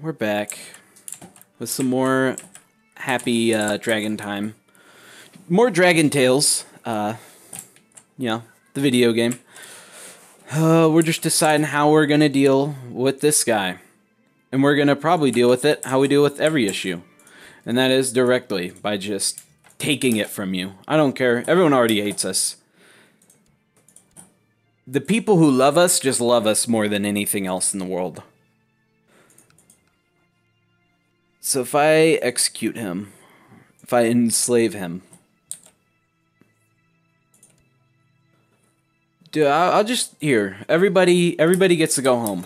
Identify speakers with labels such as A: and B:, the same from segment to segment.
A: we're back with some more happy uh, dragon time. More Dragon Tales, uh, you know, the video game. Uh, we're just deciding how we're gonna deal with this guy. And we're gonna probably deal with it how we deal with every issue. And that is directly by just taking it from you. I don't care. Everyone already hates us. The people who love us just love us more than anything else in the world. So if I execute him, if I enslave him, dude, I'll, I'll just here. Everybody, everybody gets to go home.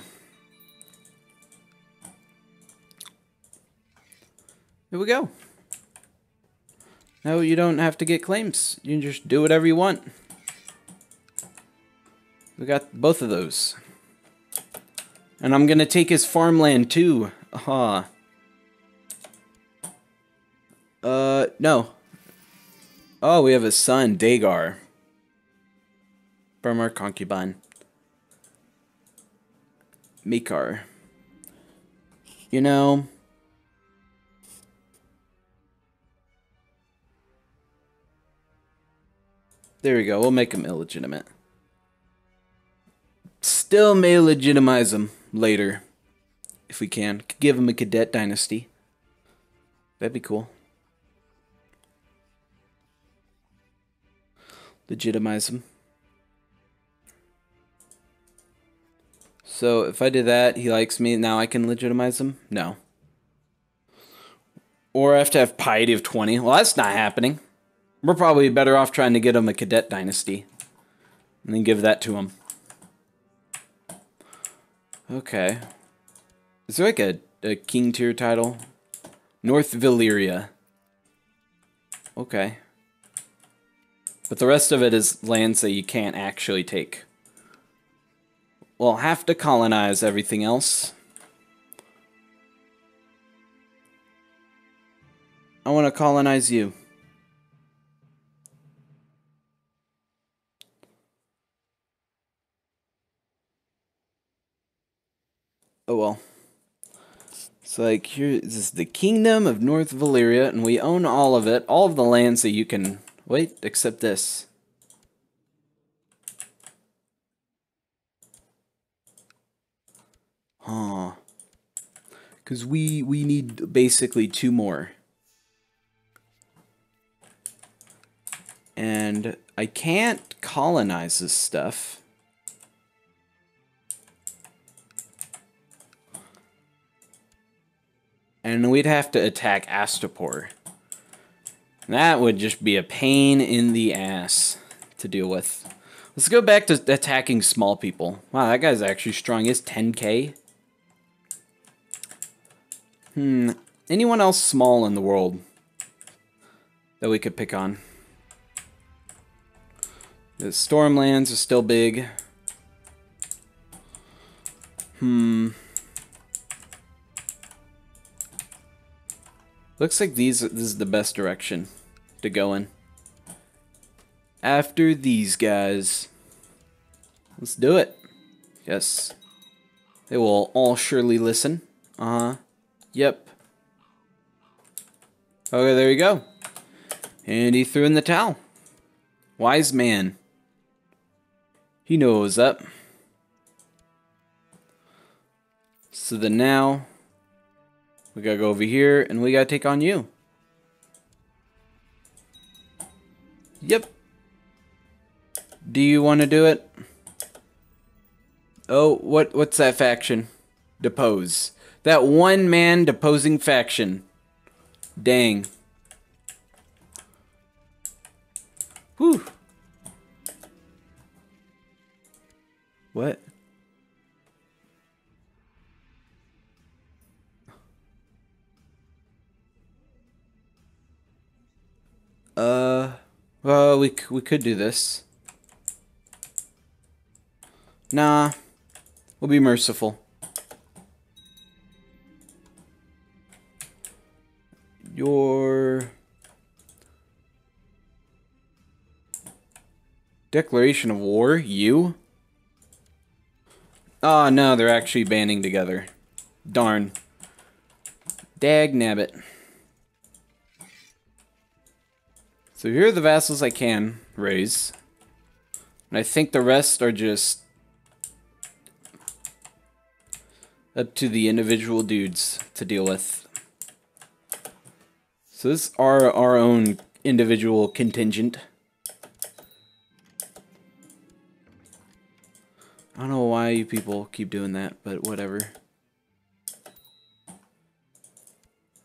A: Here we go. No, you don't have to get claims. You can just do whatever you want. We got both of those. And I'm gonna take his farmland too. Aha. Uh, no. Oh, we have a son, Dagar. From our concubine. Mikar. You know... There we go, we'll make him illegitimate. Still may legitimize him later. If we can. Give him a cadet dynasty. That'd be cool. Legitimize him. So if I did that, he likes me, now I can legitimize him? No. Or I have to have piety of 20. Well, that's not happening. We're probably better off trying to get him a cadet dynasty. And then give that to him. Okay. Is there like a, a king tier title? North Valyria. Okay. But the rest of it is lands that you can't actually take. We'll have to colonize everything else. I want to colonize you. Oh well. So like here this is the kingdom of North Valyria and we own all of it, all of the lands that you can Wait, except this. Huh. Because we, we need basically two more. And I can't colonize this stuff. And we'd have to attack Astapor. That would just be a pain in the ass to deal with. Let's go back to attacking small people. Wow, that guy's actually strong. Is 10k? Hmm. Anyone else small in the world that we could pick on? The Stormlands are still big. Hmm. Looks like these this is the best direction to go in. After these guys. Let's do it. Yes. They will all surely listen. Uh-huh. Yep. Okay, there you go. And he threw in the towel. Wise man. He knows up. So then now we gotta go over here, and we gotta take on you. Yep. Do you want to do it? Oh, what what's that faction? Depose. That one man deposing faction. Dang. Whew. What? Uh, well, we we could do this. Nah, we'll be merciful. Your declaration of war, you? Oh no, they're actually banding together. Darn. Dag nabbit. So here are the vassals I can raise. And I think the rest are just up to the individual dudes to deal with. So this are our own individual contingent. I don't know why you people keep doing that, but whatever.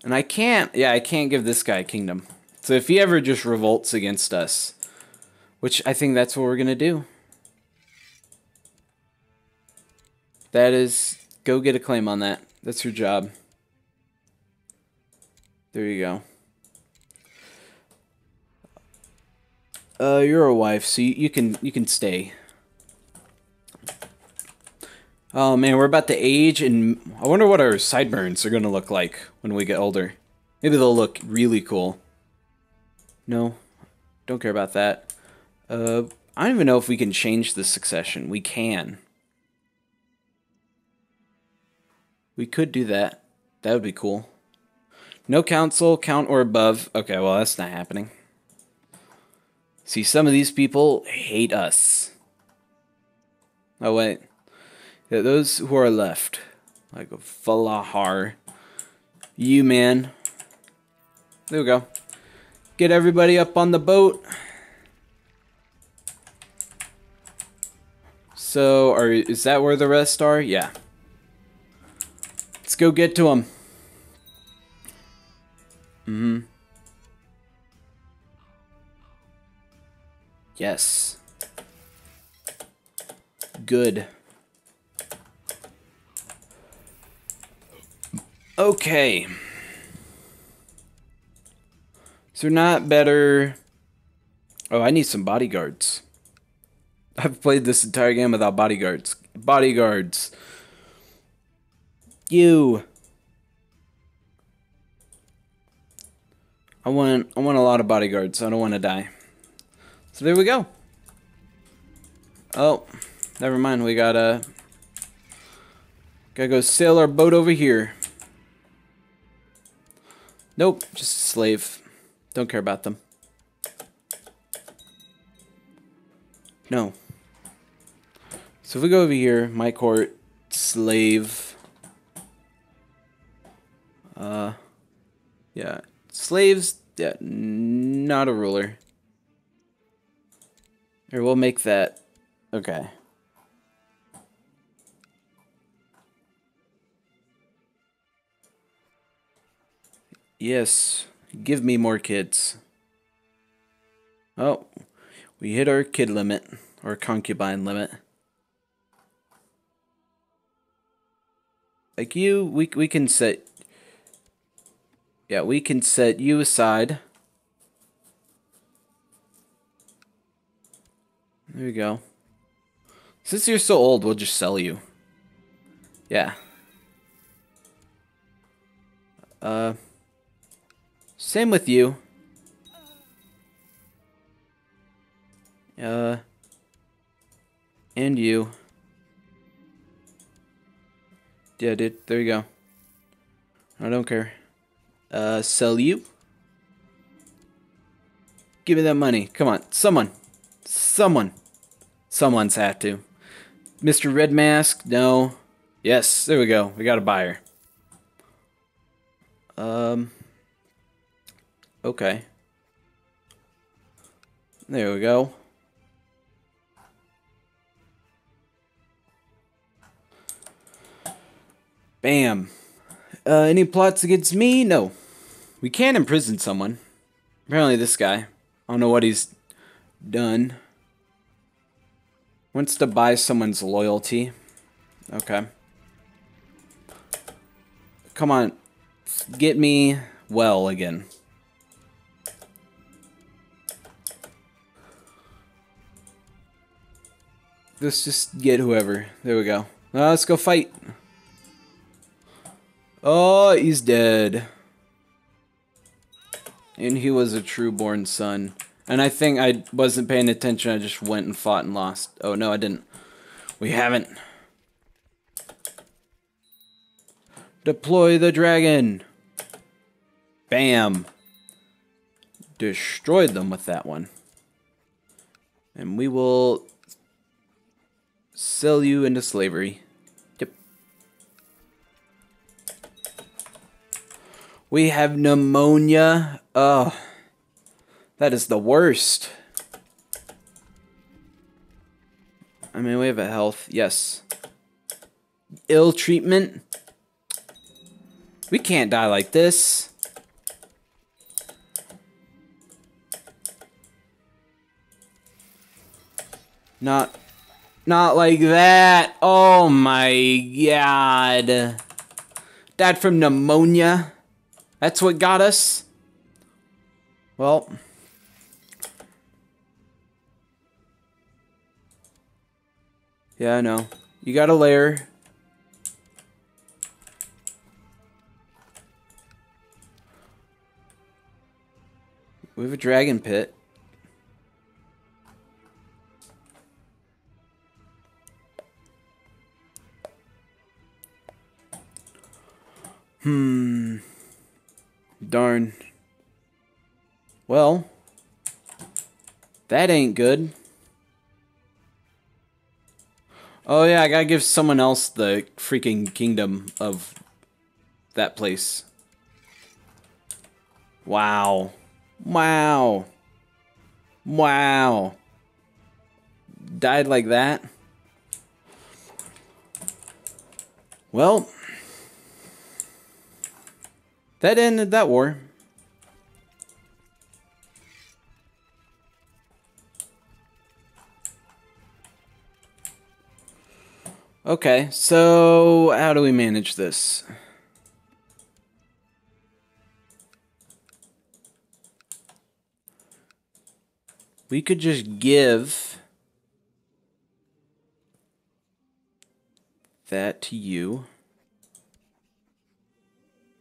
A: And I can't, yeah, I can't give this guy a kingdom. So if he ever just revolts against us, which I think that's what we're going to do. That is, go get a claim on that. That's your job. There you go. Uh, you're a wife, so you, you can you can stay. Oh man, we're about to age, and I wonder what our sideburns are gonna look like when we get older. Maybe they'll look really cool. No, don't care about that. Uh, I don't even know if we can change the succession. We can. We could do that. That would be cool. No council, count or above. Okay, well, that's not happening. See, some of these people hate us. Oh, wait. Yeah, those who are left. Like Falahar. You, man. There we go. Get everybody up on the boat. So, are is that where the rest are? Yeah. Let's go get to them. Mm-hmm. Yes. Good. Okay. Is there not better... Oh, I need some bodyguards. I've played this entire game without bodyguards. Bodyguards. You. I want I want a lot of bodyguards. I don't want to die. So there we go. Oh, never mind. We gotta gotta go sail our boat over here. Nope, just a slave. Don't care about them. No. So if we go over here, my court, slave. Uh, yeah, slaves. Yeah, not a ruler. Here, we'll make that. Okay. Yes, give me more kids. Oh, we hit our kid limit, or concubine limit. Like you, we, we can set... Yeah, we can set you aside. There we go. Since you're so old, we'll just sell you. Yeah. Uh... Same with you. Uh, and you. Yeah, dude. There you go. I don't care. Uh, sell you. Give me that money. Come on. Someone. Someone. Someone's had to. Mr. Red Mask? No. Yes. There we go. We got a buyer. Um. Okay. There we go. Bam. Uh, any plots against me? No. We can imprison someone. Apparently this guy. I don't know what he's done. Wants to buy someone's loyalty. Okay. Come on. Get me well again. Let's just get whoever. There we go. Uh, let's go fight. Oh, he's dead. And he was a true-born son. And I think I wasn't paying attention. I just went and fought and lost. Oh, no, I didn't. We haven't. Deploy the dragon. Bam. Destroyed them with that one. And we will sell you into slavery. Yep. We have pneumonia. Oh, that is the worst. I mean, we have a health. Yes. Ill treatment. We can't die like this. Not, not like that. Oh my god. Died from pneumonia. That's what got us. Well. Yeah, I know. You got a layer. We have a dragon pit. Hmm. Darn. Well, that ain't good. Oh yeah, I gotta give someone else the freaking kingdom of that place. Wow. Wow. Wow. Died like that? Well, that ended that war. Okay, so how do we manage this? We could just give that to you.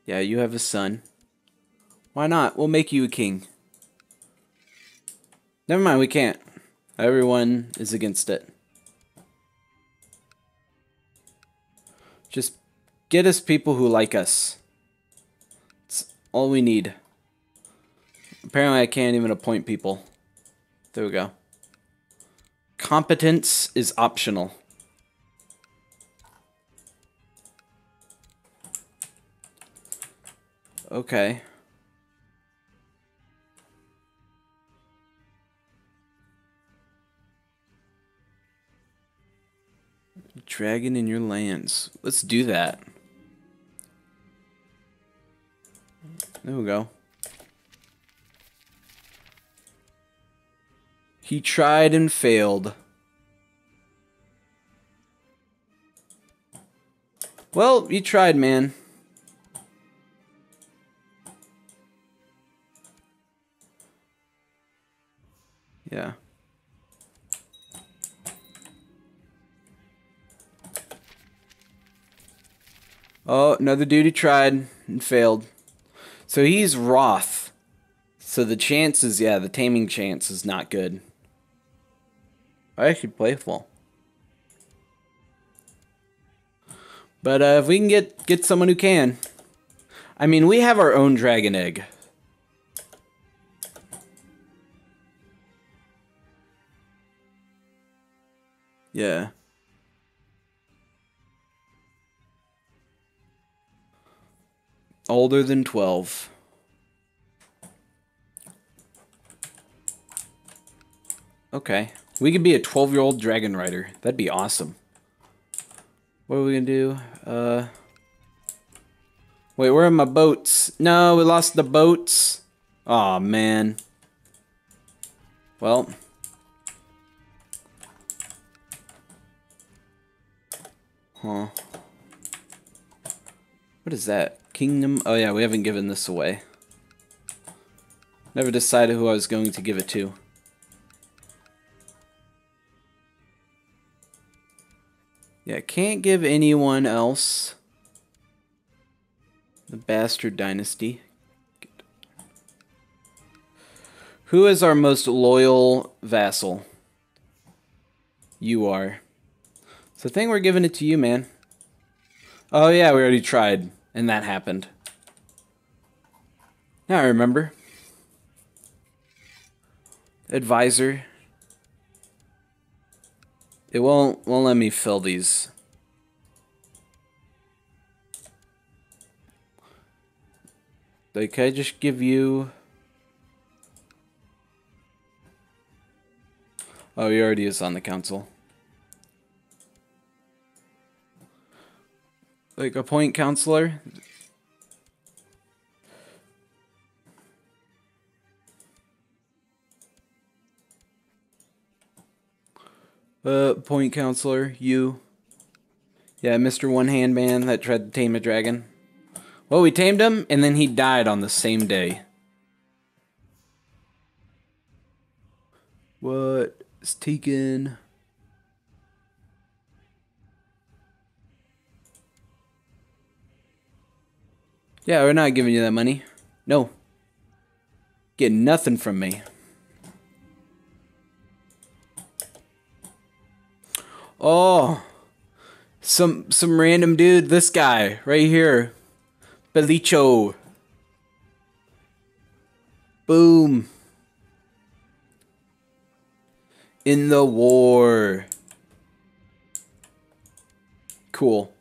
A: Yeah, you have a son. Why not? We'll make you a king. Never mind, we can't. Everyone is against it. Just get us people who like us. It's all we need. Apparently I can't even appoint people. There we go. Competence is optional. Okay. Dragon in your lands. Let's do that. There we go. He tried and failed. Well, you tried, man. Oh, another dude who tried and failed. So he's Wroth. So the chances, yeah, the taming chance is not good. I actually playful. But uh, if we can get get someone who can, I mean, we have our own dragon egg. Yeah. Older than 12. Okay. We could be a 12 year old dragon rider. That'd be awesome. What are we gonna do? Uh. Wait, where are my boats? No, we lost the boats. Aw, oh, man. Well. Huh. What is that? Kingdom? Oh yeah, we haven't given this away. Never decided who I was going to give it to. Yeah, can't give anyone else. The Bastard Dynasty. Who is our most loyal vassal? You are. So think we're giving it to you, man. Oh yeah, we already tried, and that happened. Now I remember. Advisor. It won't won't let me fill these. Like, can I just give you... Oh, he already is on the council. Like, appoint counselor? Uh, point counselor, you. Yeah, Mr. One Hand Man that tried to tame a dragon. Well, we tamed him, and then he died on the same day. What is taken? Yeah, we're not giving you that money. No. Get nothing from me. Oh, some some random dude. This guy right here, Belicho. Boom. In the war. Cool.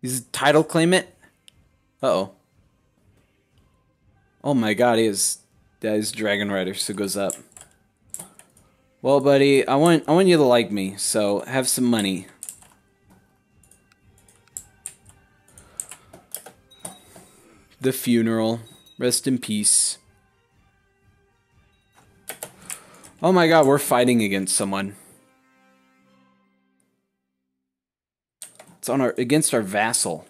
A: He's title claimant. Uh oh. Oh my god, he is. That is Dragon Rider, so goes up. Well, buddy, I want I want you to like me, so have some money. The funeral. Rest in peace. Oh my god, we're fighting against someone. It's on our against our vassal.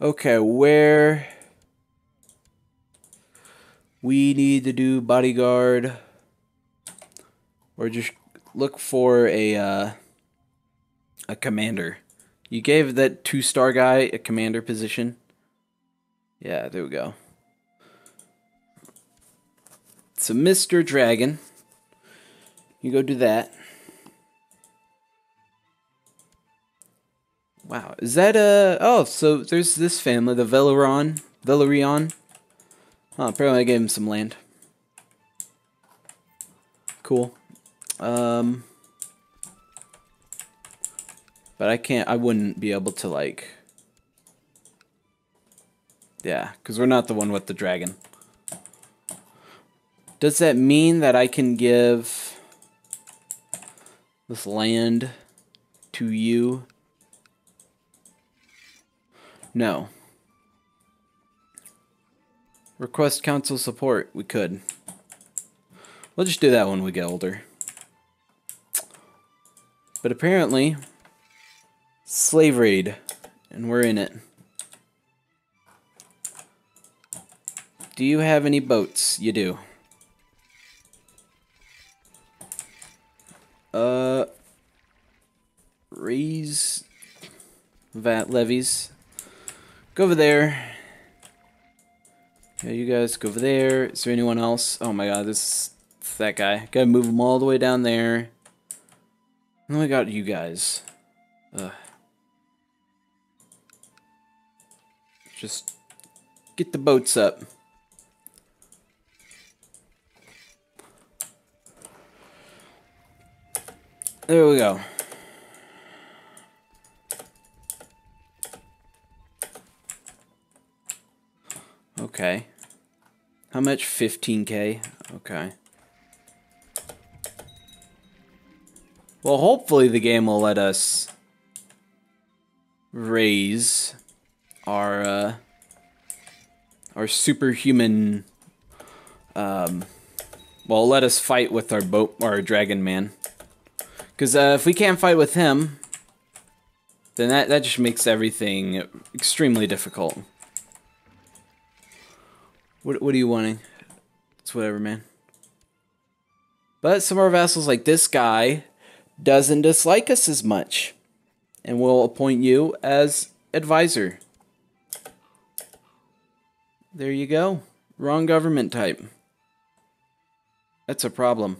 A: Okay, where we need to do bodyguard or just look for a uh, a commander. You gave that two star guy a commander position. Yeah, there we go. So Mr. Dragon, you go do that. Wow, is that a... Oh, so there's this family, the Veleron, Velerion. Oh, apparently I gave him some land. Cool. Um, but I can't, I wouldn't be able to like, yeah, because we're not the one with the dragon. Does that mean that I can give this land to you? No. Request council support. We could. We'll just do that when we get older. But apparently, slave raid, and we're in it. Do you have any boats? You do. Uh, raise VAT levies. Go over there. Yeah, you guys go over there. Is there anyone else? Oh my god, this is that guy. Gotta move him all the way down there. And we got you guys. Ugh. Just get the boats up. There we go. Okay. How much? 15k? Okay. Well, hopefully the game will let us raise our uh, our superhuman. Um, well, let us fight with our boat, our dragon man. Because uh, if we can't fight with him, then that that just makes everything extremely difficult. What, what are you wanting? It's whatever, man. But some of our vassals, like this guy, doesn't dislike us as much. And we'll appoint you as advisor. There you go. Wrong government type. That's a problem.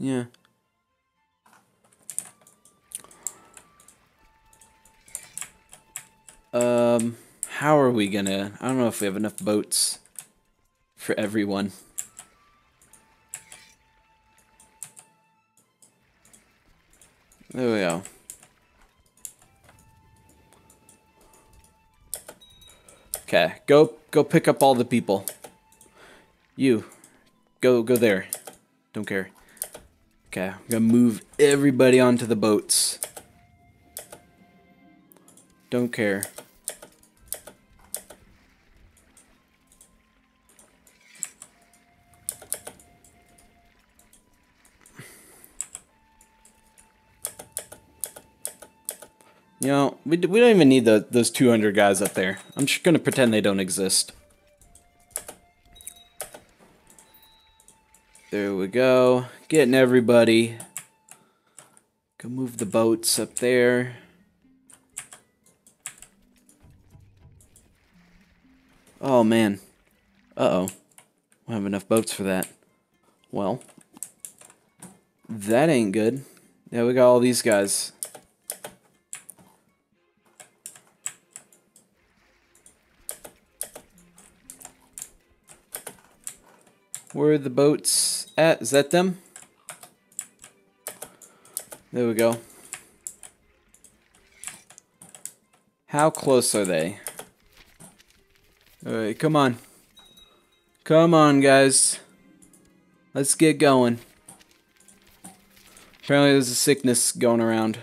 A: Yeah. Um, how are we gonna... I don't know if we have enough boats for everyone. There we go. Okay, go go pick up all the people. You, go go there. Don't care. Okay, I'm gonna move everybody onto the boats. Don't care. You know, we, we don't even need the, those 200 guys up there. I'm just to pretend they don't exist. There we go. Getting everybody. Go move the boats up there. Oh, man. Uh-oh. We don't have enough boats for that. Well. That ain't good. Yeah, we got all these guys. Where are the boats at? Is that them? There we go. How close are they? Alright, come on. Come on, guys. Let's get going. Apparently there's a sickness going around.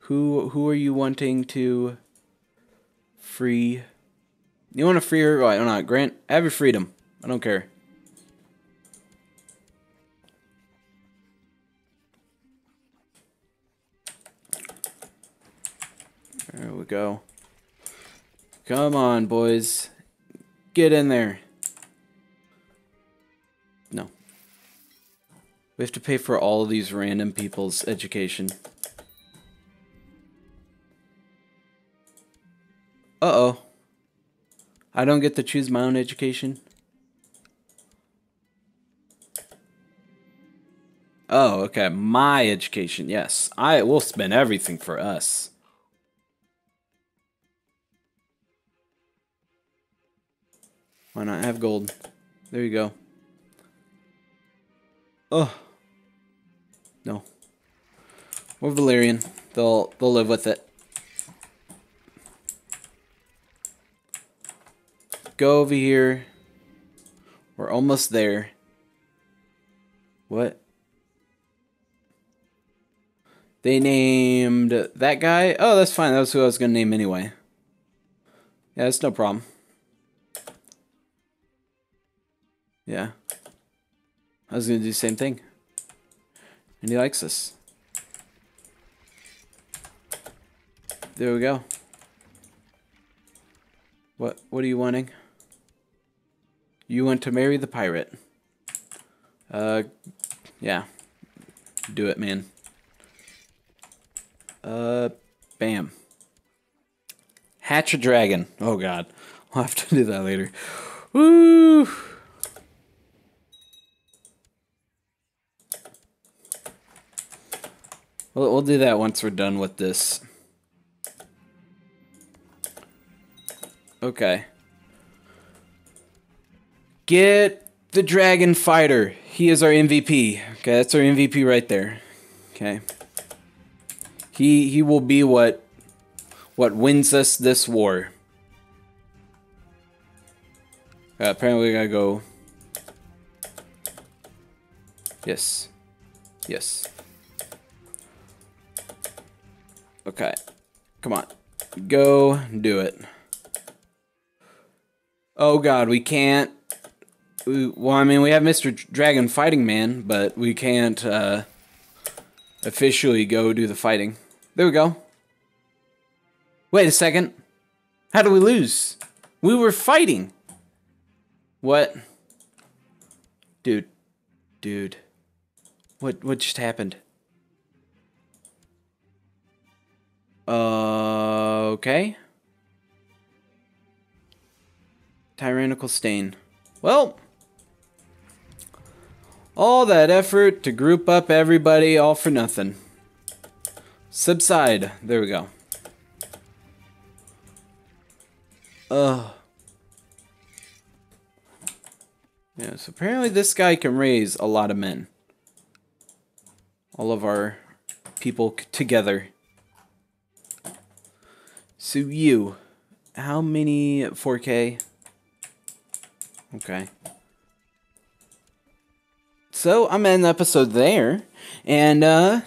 A: Who who are you wanting to free. You want to free her? Why not? Grant, have your freedom. I don't care. There we go. Come on, boys. Get in there. No. We have to pay for all of these random people's education. Uh-oh. I don't get to choose my own education? Oh, okay. My education, yes. I will spend everything for us. Why not have gold? There you go. Oh. No. Or Valerian. They'll they'll live with it. Go over here. We're almost there. What? They named that guy? Oh, that's fine. That was who I was going to name anyway. Yeah, that's no problem. Yeah. I was going to do the same thing. And he likes us. There we go. What what are you wanting? You want to marry the pirate. Uh, yeah. Do it, man. Uh, bam. Hatch a dragon. Oh, God. I'll have to do that later. Woo! We'll, we'll do that once we're done with this. Okay. Get the Dragon Fighter. He is our MVP. Okay, that's our MVP right there. Okay. He he will be what what wins us this war. Uh, apparently we gotta go. Yes. Yes. Okay. Come on. Go do it. Oh god, we can't well, I mean, we have Mr. Dragon Fighting Man, but we can't uh, officially go do the fighting. There we go. Wait a second. How do we lose? We were fighting. What? Dude. Dude. What what just happened? Uh, okay. Tyrannical stain. Well, all that effort to group up everybody all for nothing. Subside. There we go. Ugh. Yeah, so apparently this guy can raise a lot of men. All of our people together. So you, how many 4K? Okay. So I'm ending the episode there, and uh,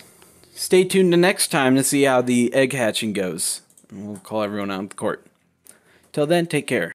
A: stay tuned to next time to see how the egg hatching goes. We'll call everyone out of the court. Till then, take care.